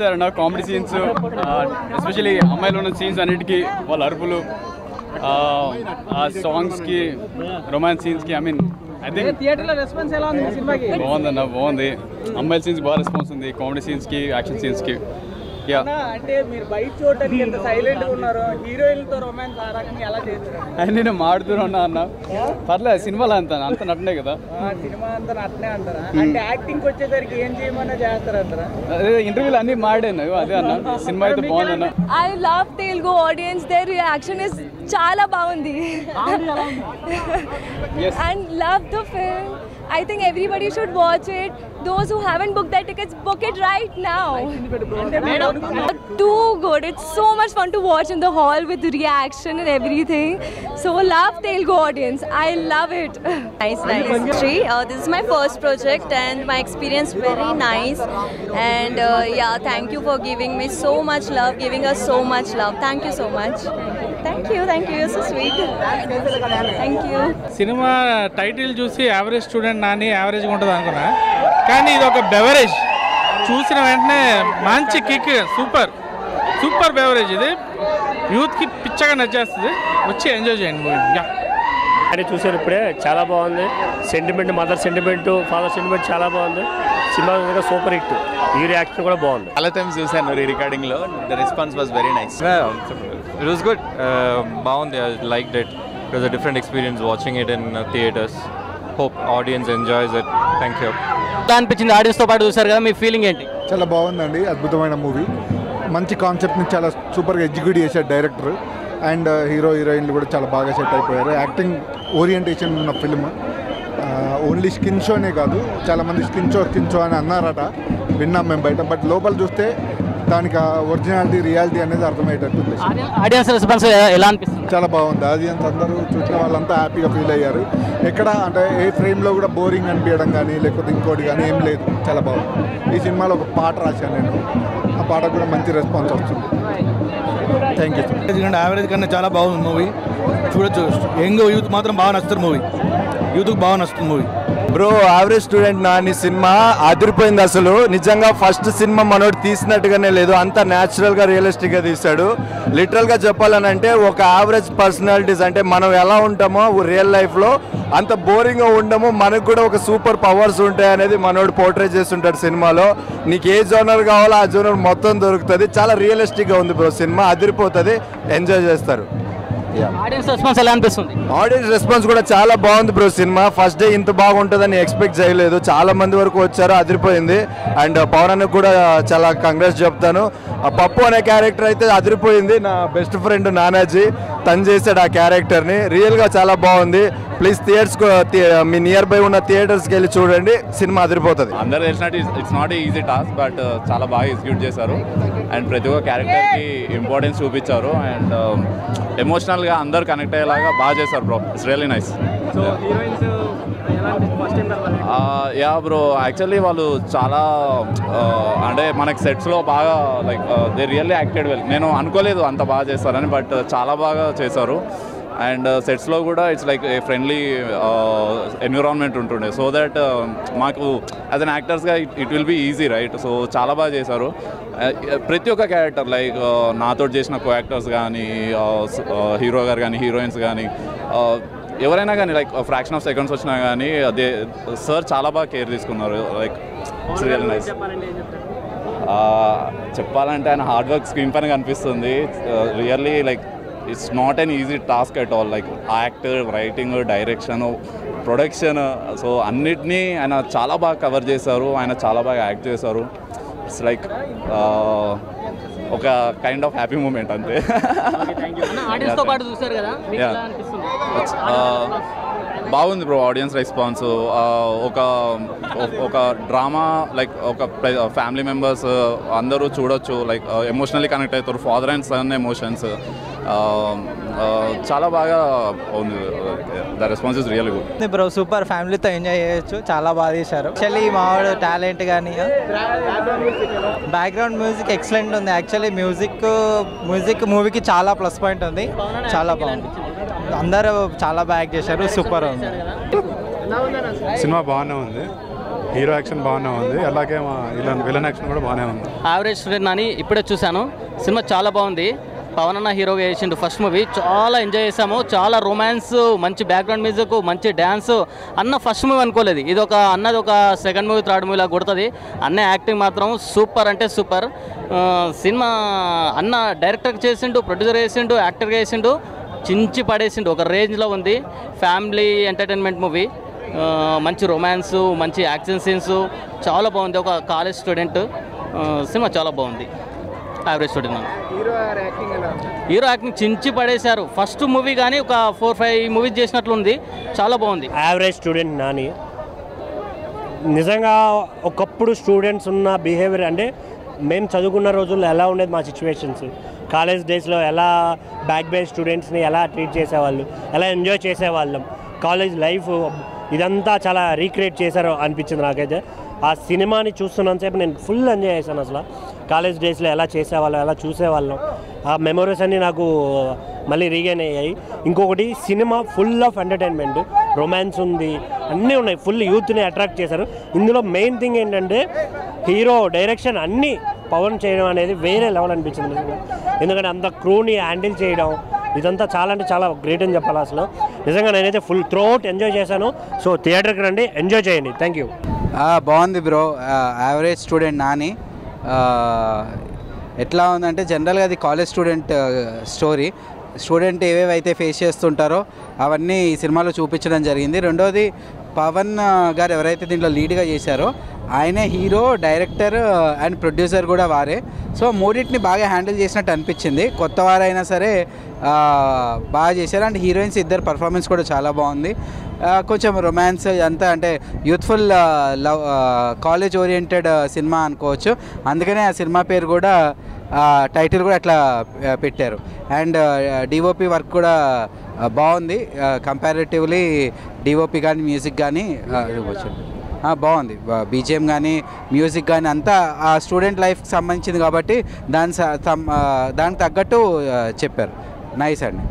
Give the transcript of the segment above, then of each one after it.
నచ్చారన్న comedy scenes especially అమ్మాయిలు ఉన్న scenes అన్నిటికీ వాళ్ళ అరుపులు ఆ, సాంగ్స్కి రొమాన్స్ సీన్స్కి ఐ మీన్ ఐ థింక్ థియేటర్లో రెస్పాన్స్ ఎలా ఉంది బాగుందన్న బాగుంది. అమ్మాయిల సీన్స్ బాగా రెస్పాన్స్ ఉంది కామెడీ సీన్స్కి యాక్షన్ సీన్స్కి అంటే మీరు బయట చూడటానికి ఎంత సైలెంట్గా ఉన్నారు హీరోయిన్లతో రొమాన్స్ ఆ రకంగా ఎలా చేస్తారు అని నేను మాడుతూనే ఉన్నా అన్న. పర్లేదు సినిమాలో అంత అంత నటనే కదా. ఆ, సినిమా అంతా అట్నే అంటారా? అంటే యాక్టింగ్ వచ్చేసరికి ఏం చేయమన్నా చేస్తారంటారా? అదే ఇంటర్వ్యూలు అన్నీ మాడాను? అదే అన్న. సినిమా అయితే బాగుందన్న. Love Telugu audience. Their reaction is chala baundi. Yes. and love the film. I think everybody should watch it. Those who haven't booked their tickets, book it right now. Too good. It's so much fun to watch in the hall with the reaction and everything. So love Telugu audience. I love it. Nice, nice. Uh, this is my first project and my experience very nice. And uh, yeah, thank you for giving me so much love, giving us so much love. Thank you so much. Thank you, thank you. You're so sweet. Thank you. Cinema title చూసి average student Nani యావరేజ్గా ఉంటుంది అనుకున్నా. కానీ ఇది ఒక beverage. చూసిన వెంటనే మంచి కిక్ సూపర్ సూపర్ బెవరేజ్ ఇది. యూత్కి పిచ్చగా నచ్చేస్తుంది. వచ్చి ఎంజాయ్ చేయండి మూవీ. అని చూసారు ఇప్పుడే? చాలా బాగుంది. Sentiment mother sentiment father sentiment చాలా బాగుంది. సినిమా సూపర్ హిట్ ఈ రియాక్షన్ కూడా బాగుంది. చాలా టైమ్స్ చూసాను రీ రికార్డింగ్లో the response was very nice It was good. Uh, bound, I liked it. It was a different experience watching it in uh, theaters. Hope audience enjoys it. Thank you. ఎలా అనిపించింది ఆడియన్స్తో పాటు చూసారు కదా మీ ఫీలింగ్ ఏంటి చాలా బాగుందండి అద్భుతమైన మూవీ మంచి కాన్సెప్ట్ని చాలా సూపర్గా ఎగ్జిక్యూట్ చేశారు డైరెక్టర్ అండ్ హీరో హీరోయిన్లు కూడా చాలా బాగా సెట్ అయిపోయారు యాక్టింగ్ ఓరియంటేషన్ ఉన్న ఫిల్మ్ ఓన్లీ స్కిన్ షోనే కాదు చాలామంది స్కిన్ షో స్కిన్ షో అని అన్నారట విన్నాం మేము బయట బట్ లోపల చూస్తే దానికి ఒరిజినాలిటీ రియాలిటీ అనేది అర్థమయ్యేటట్టు ఉంది. ఆడియన్స్ రెస్పాన్స్ ఎలా అనిపిస్తుంది? చాలా బాగుంది. ఆడియన్స్ అందరూ చూసిన వాళ్ళంతా హ్యాపీగా ఫీల్ అయ్యారు. ఎక్కడ అంటే ఏ ఫ్రేమ్లో కూడా బోరింగ్ అనిపించడం కానీ లేకపోతే ఇంకోటి కానీ ఏం లేదు. చాలా బాగుంది. ఈ సినిమాలో ఒక పాట రాశాను నేను. ఆ పాటకు కూడా మంచి రెస్పాన్స్ వస్తుంది. థ్యాంక్ యూ ఎందుకంటే యావరేజ్ కన్నా చాలా బాగుంది మూవీ. చూడొచ్చు. యంగ్ యూత్ మాత్రం బాగా నచ్చుతుంది మూవీ. యూత్కి బాగా నచ్చుతుంది movie. Bro average student Nani cinema అదిరిపోయింది అసలు. నిజంగా ఫస్ట్ సినిమా మనోడు తీసినట్టుగానే లేదు. అంత న్యాచురల్గా రియలిస్టిక్గా తీశాడు. లిటరల్గా చెప్పాలనంటే ఒక యావరేజ్ పర్సనాలిటీస్ అంటే మనం ఎలా ఉంటామో రియల్ లైఫ్లో అంత బోరింగ్గా ఉండము. మనకు కూడా ఒక సూపర్ పవర్స్ ఉంటాయి అనేది మనోడు పోర్ట్రే చేస్తుంటాడు సినిమాలో. నీకు ఏ జోనర్ కావాలో ఆ జోనర్ మొత్తం దొరుకుతుంది. చాలా రియలిస్టిక్గా ఉంది బ్రో సినిమా అదిరిపోతుంది. ఎంజాయ్ చేస్తారు. ఆడియన్స్ రెస్పాన్స్ ఎలా అనిపిస్తుంది? ఆడియన్స్ రెస్పాన్స్ కూడా చాలా బాగుంది బ్రో సినిమా. ఫస్ట్ డే ఇంత బాగుంటుందని ఎక్స్పెక్ట్ చేయలేదు. చాలా మంది వరకు వచ్చారు అదిరిపోయింది. అండ్ పవన్ అన్నకు కూడా చాలా కంగ్రెస్ చెప్తాను. ఆ పప్పు అనే క్యారెక్టర్ అయితే అదిరిపోయింది. నా బెస్ట్ ఫ్రెండ్ నానాజీ తను చేశాడు ఆ క్యారెక్టర్ని రియల్గా చాలా బాగుంది. ప్లీజ్ థియేటర్స్ మీ నియర్ బై ఉన్న థియేటర్స్కి వెళ్ళి చూడండి సినిమా అదిరిపోతుంది. అందరూ తెలిసినట్టు it's not easy task but చాలా బాగా ఎగ్జిక్యూట్ చేశారు. అండ్ ప్రతి ఒక్క క్యారెక్టర్కి ఇంపార్టెన్స్ చూపించారు. అండ్ ఎమోషనల్గా అందరు కనెక్ట్ అయ్యేలాగా బాగా చేశారు bro it's really nice so heroines ఎలా first time yeah bro actually వాళ్ళు చాలా uh, అంటే మనకి సెట్స్లో బాగా like they really acted well నేను అనుకోలేదు అంత బాగా చేస్తారని బట్ చాలా బాగా చేశారు. అండ్ సెట్స్లో కూడా it's like a friendly environment ఉంటుండే. సో దట్ మాకు as an యాక్టర్స్గా it will be easy right so చాలా బాగా చేశారు. Uh, ప్రతి ఒక్క క్యారెక్టర్ లైక్ నాతో చేసిన కో యాక్టర్స్ కానీ హీరో గారు కానీ హీరోయిన్స్ కానీ ఎవరైనా కానీ లైక్ ఫ్రాక్షన్ ఆఫ్ సెకండ్స్ వచ్చినా కానీ అదే సార్ చాలా బాగా కేర్ తీసుకున్నారు. లైక్ ఇట్స్ రియల్ నైస్ చెప్పాలంటే ఆయన హార్డ్ వర్క్ స్క్రీన్ పైన కనిపిస్తుంది. Really like it's not an easy task at all like actor writing direction production so అన్నిటినీ ఆయన చాలా బాగా కవర్ చేశారు ఆయన చాలా బాగా యాక్ట్ చేశారు. ఇట్స్ లైక్ ఒక కైండ్ ఆఫ్ హ్యాపీ మూమెంట్ అంతే. బాగుంది బ్రో ఆడియన్స్ రెస్పాన్స్ ఒక ఒక డ్రామా లైక్ ఒక ఫ్యామిలీ మెంబర్స్ అందరూ చూడొచ్చు లైక్ ఎమోషనల్లీ కనెక్ట్ అవుతారు ఫాదర్ అండ్ సన్ ఎమోషన్స్ చాలా బాగా ఉంది the response is real good bro super. ఫ్యామిలీతో ఎంజాయ్ చేయొచ్చు. చాలా బాగా చేశారు యాక్చువల్లీ మావాడు టాలెంట్ కానీ బ్యాక్గ్రౌండ్ మ్యూజిక్ ఎక్సలెంట్ ఉంది. యాక్చువల్లీ మ్యూజిక్ మ్యూజిక్ మూవీకి చాలా ప్లస్ పాయింట్ ఉంది. చాలా బాగుంది. అందరూ చాలా బాగా చేశారు. సూపర్ ఉంది. సినిమా బాగానే ఉంది. హీరో యాక్షన్ బాగానే ఉంది. అలాగే మా విలన్ విలన్ యాక్షన్ కూడా బాగానే ఉంది. యావరేజ్ స్టూడెంట్ అని ఇప్పుడే చూశాను. సినిమా చాలా బాగుంది. పవన్ అన్న హీరోగా చేసిండు ఫస్ట్ మూవీ చాలా ఎంజాయ్ చేసాము చాలా రొమాన్స్ మంచి బ్యాక్గ్రౌండ్ మ్యూజిక్ మంచి డ్యాన్స్ అన్న ఫస్ట్ మూవీ అనుకోలేదు. ఇది ఒక అన్నది ఒక సెకండ్ మూవీ థర్డ్ మూవీలా కొడుతుంది. అన్న యాక్టింగ్ మాత్రం సూపర్ అంటే సూపర్ సినిమా అన్న డైరెక్టర్ చేసిండు ప్రొడ్యూసర్ చేసిండు యాక్టర్గా చేసిండు చించి పడేసిండు. ఒక రేంజ్లో ఉంది. ఫ్యామిలీ ఎంటర్టైన్మెంట్ మూవీ మంచి రొమాన్స్ మంచి యాక్షన్ సీన్స్ చాలా బాగుంది. ఒక కాలేజ్ స్టూడెంట్ సినిమా చాలా బాగుంది. యావరేజ్ స్టూడెంట్ అన్న హీరో యాక్టింగ్ చించి పడేశారు. ఫస్ట్ మూవీ కానీ ఒక ఫోర్ ఫైవ్ మూవీస్ చేసినట్లు ఉంది. చాలా బాగుంది. Average student Nani. నిజంగా ఒకప్పుడు స్టూడెంట్స్ ఉన్న బిహేవియర్ అంటే మేము చదువుకున్న రోజుల్లో ఎలా ఉండేది మా సిచ్యువేషన్స్ కాలేజ్ డేస్లో ఎలా బ్యాక్ బెంచ్ స్టూడెంట్స్ని ఎలా ట్రీట్ చేసేవాళ్ళు? ఎలా ఎంజాయ్ చేసేవాళ్ళం? కాలేజ్ లైఫ్ ఇదంతా చాలా రీక్రియేట్ చేశారు అనిపించింది నాకైతే. ఆ సినిమాని చూస్తున్నంతసేపు నేను ఫుల్ ఎంజాయ్ చేశాను అసలు. కాలేజ్ డేస్లో ఎలా చేసేవాళ్ళం ఎలా చూసేవాళ్ళం ఆ మెమరీస్ అన్నీ నాకు మళ్ళీ రీగైన్ అయ్యాయి. ఇంకొకటి cinema full of entertainment romance ఉంది అన్నీ ఉన్నాయి. ఫుల్ యూత్ని అట్రాక్ట్ చేశారు. ఇందులో మెయిన్ థింగ్ ఏంటంటే హీరో డైరెక్షన్ అన్నీ పవన్ చేయడం అనేది వేరే లెవెల్ అనిపించింది. ఎందుకంటే అంత క్రూని హ్యాండిల్ చేయడం ఇదంతా చాలా అంటే చాలా గ్రేట్ అని చెప్పాలి అసలు. నిజంగా నేనైతే ఫుల్ త్రోఅవుట్ ఎంజాయ్ చేశాను. సో థియేటర్కి రండి ఎంజాయ్ చేయండి. థ్యాంక్ యూ బాగుంది బ్రో. Average student Nani. ఎట్లా ఉందంటే జనరల్గా అది కాలేజ్ స్టూడెంట్ స్టోరీ స్టూడెంట్ ఏవేవైతే ఫేస్ చేస్తుంటారో అవన్నీ ఈ సినిమాలో చూపించడం జరిగింది. రెండోది పవన్ గారు ఎవరైతే దీంట్లో లీడ్గా చేశారో ఆయనే హీరో డైరెక్టర్ అండ్ ప్రొడ్యూసర్ కూడా వారే. సో మూడింటిని బాగా హ్యాండిల్ చేసినట్టు అనిపించింది. కొత్త వారైనా సరే బాగా చేశారు. అండ్ హీరోయిన్స్ ఇద్దరు పర్ఫార్మెన్స్ కూడా చాలా బాగుంది. కొంచెం రొమాన్స్ అంతా అంటే youthful love college oriented cinema అనుకోవచ్చు. అందుకనే ఆ సినిమా పేరు కూడా టైటిల్ కూడా అట్లా పెట్టారు. అండ్ డిఓపి వర్క్ కూడా బాగుంది. కంపారిటివ్లీ డిఓపి కానీ మ్యూజిక్ కానీ బాగుంది. బీజిఎం కానీ మ్యూజిక్ కానీ అంతా ఆ స్టూడెంట్ లైఫ్కి సంబంధించింది కాబట్టి దాని దానికి తగ్గట్టు చెప్పారు. నైస్ అండి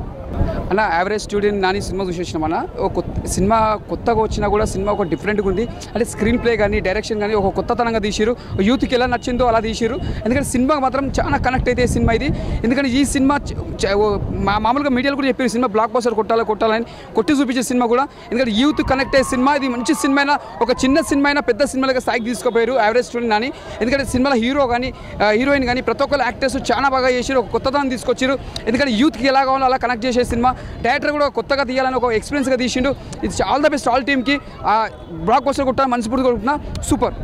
అన్న యావరేజ్ స్టూడెంట్ నాని సినిమా చూసేసినాం అన్న. ఒక కొత్త సినిమా కొత్తగా వచ్చినా కూడా సినిమా ఒక డిఫరెంట్గా ఉంది. అంటే స్క్రీన్ ప్లే కానీ డైరెక్షన్ కానీ ఒక కొత్తతనంగా తీసిరు యూత్కి ఎలా నచ్చిందో అలా తీసిరు ఎందుకంటే సినిమా మాత్రం చాలా కనెక్ట్ అయితే సినిమా ఇది. ఎందుకంటే ఈ సినిమా ఓ మా మామూలుగా మీడియాలో కూడా చెప్పారు సినిమా బ్లాక్ బస్టర్ కొట్టాలి కొట్టాలని కొట్టి చూపించే సినిమా కూడా. ఎందుకంటే యూత్ కనెక్ట్ అయ్యే సినిమా ఇది. మంచి సినిమా అయినా ఒక చిన్న సినిమా అయినా పెద్ద సినిమాలుగా స్థాయికి తీసుకుపోయారు యావరేజ్ స్టూడెంట్ నాని. ఎందుకంటే సినిమాలో హీరో కానీ హీరోయిన్ కానీ ప్రతి ఒక్కరు యాక్టర్స్ చాలా బాగా చేసారు ఒక కొత్తదనం తీసుకొచ్చారు ఎందుకంటే యూత్కి ఎలా కావాలో అలా కనెక్ట్ చేసే సినిమా. డైరెక్టర్ కూడా కొత్తగా తీయాలని ఒక ఎక్స్పీరియన్స్గా తీసిండు. ఇది ఆల్ ద బెస్ట్ ఆల్ టీమ్కి బ్లాక్ బస్టర్ కొట్టాలని మనస్ఫూర్తిగా కొట్టుకున్నా సూపర్